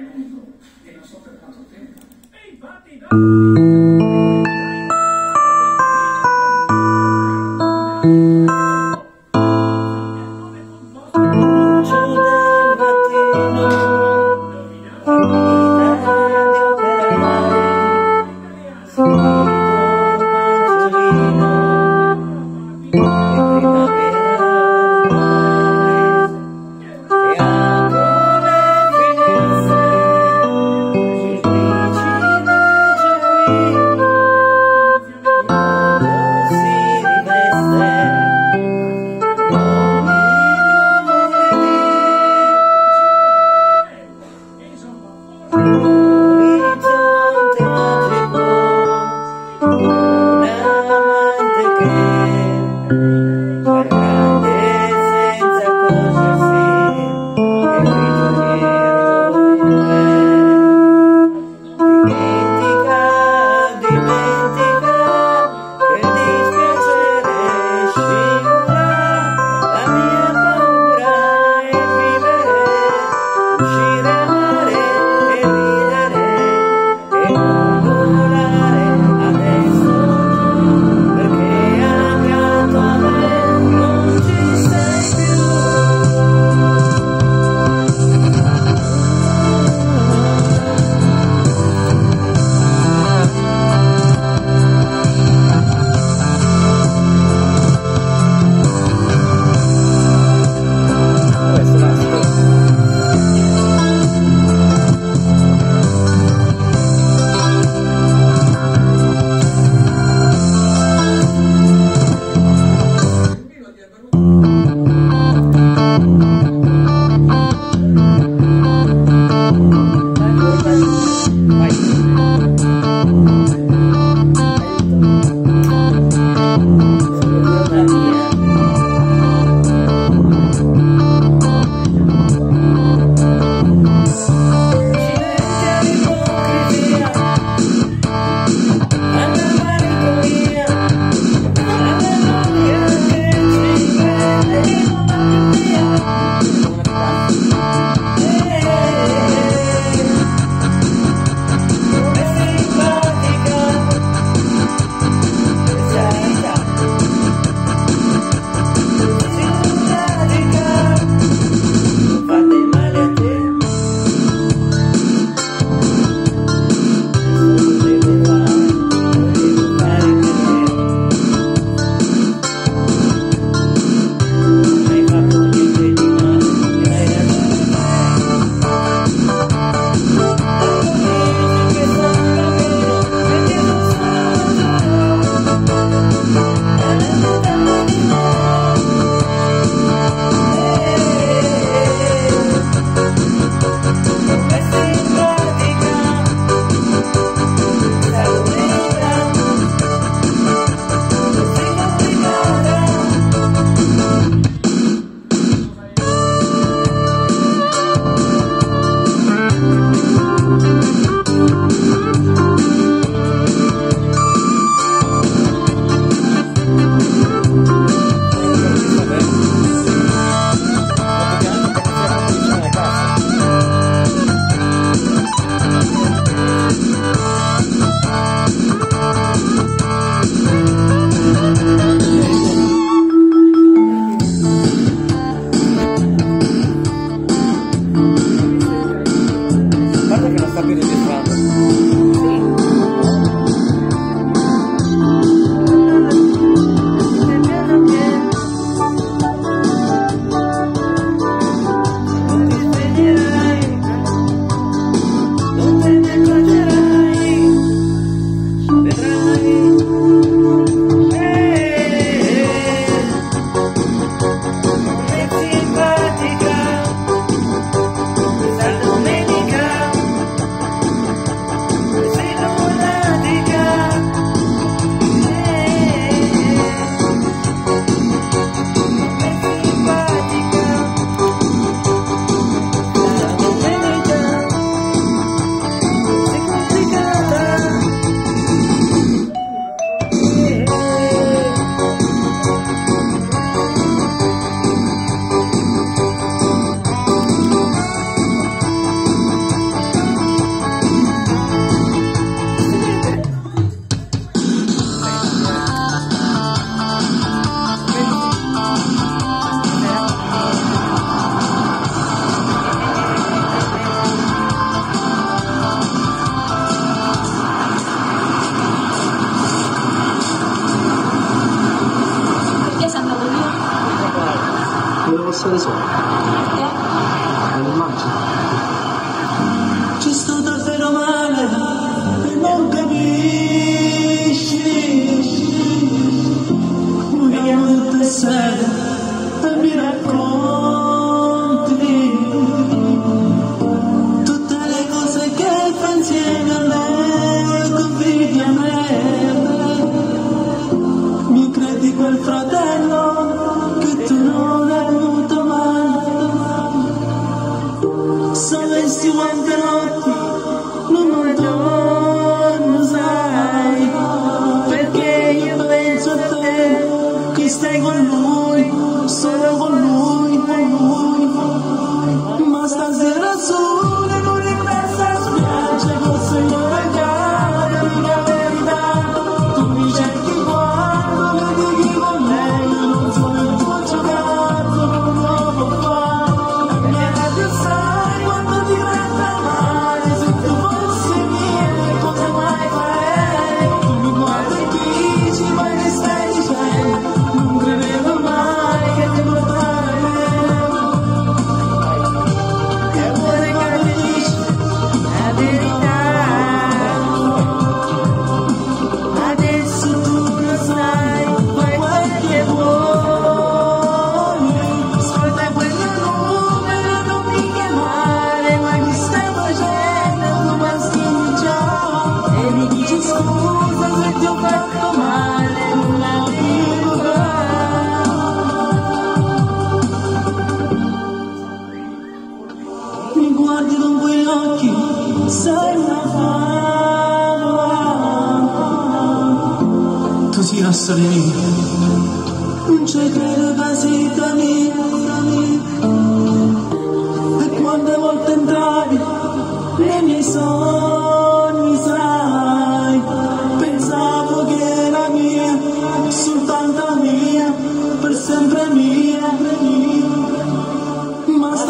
l'unico e non so per quanto tempo. E infatti no!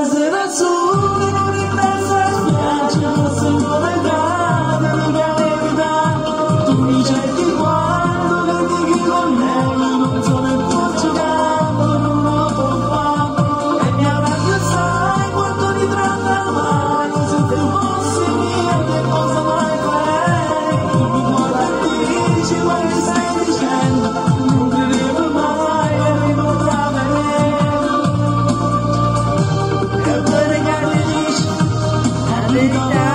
Fazendo a sua Linda.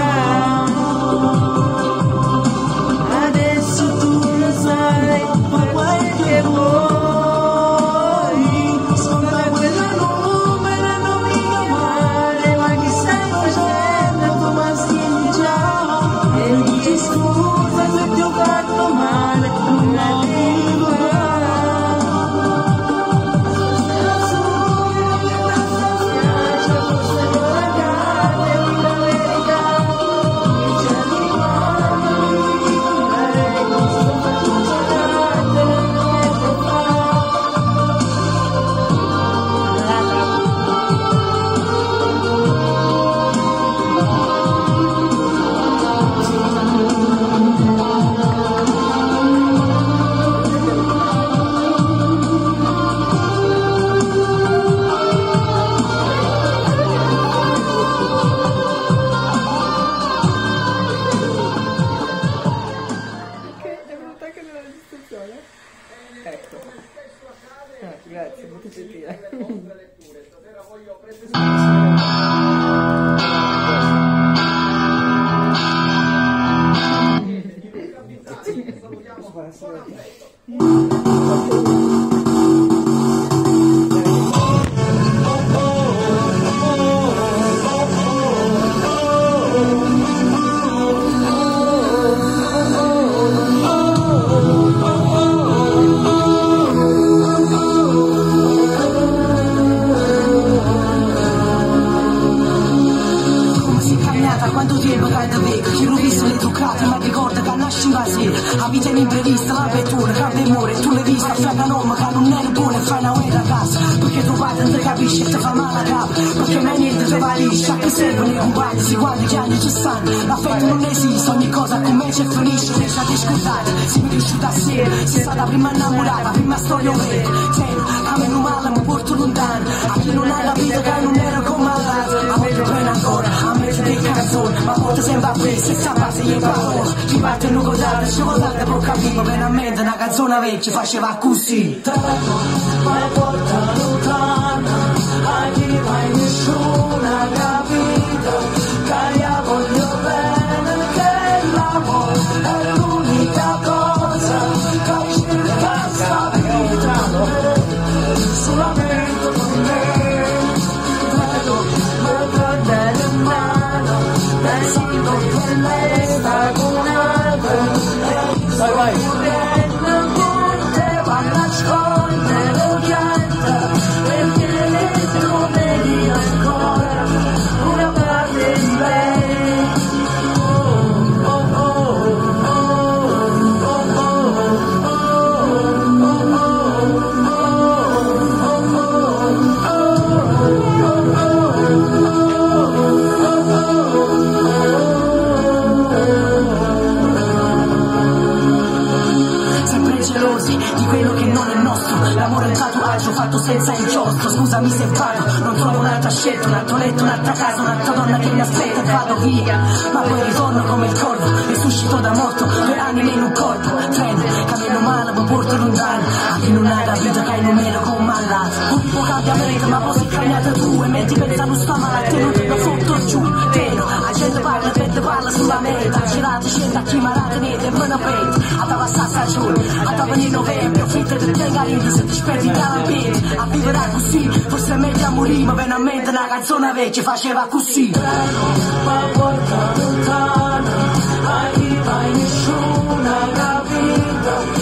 Attenzione. Ecco. Eh, grazie, molto gentile. L'affetto non esiste, ogni cosa comincia e finisce. Lasciate scusate, si mi riuscita a sé Si è stata prima innamorata, prima storia vera re Ten, a meno male, mi porto lontano. A chi non ha la vita, che non ero come all'altro A volte bene ancora, a me ti dica canzone Ma a volte sembra questo, e sta base gli parole. Chi parte non cos'altro, scivolate può capire. Veramente una canzone vecchia faceva così. Tra la porta lontano A chi mai nessuna canzone fatto senza inchiostro Scusami se vado, non trovo un'altra scelta Un altro letto, un'altra casa, un'altra donna che mi aspetta e vado via. Ma poi ritorno come il corpo Resuscito da morto, due anime in un corpo Treno, cammino male, ma porto lontano A chi non ha la vita che hai nemmeno con malato Unico cambiamento, ma poi sei cambiato tu E mentre pensano sta non te lo fotto giù Teno, la gente parla, gente parla sulla meta Girate, scende a chi marate, nete, me ne vedo Andava a In novembre Ho finito di tenere se ti speri l'ambiente A vivere così, forse è meglio a morire Ma viene a mente una canzone vecchia faceva così. Ma porta lontana a chi mai nessuno ha capito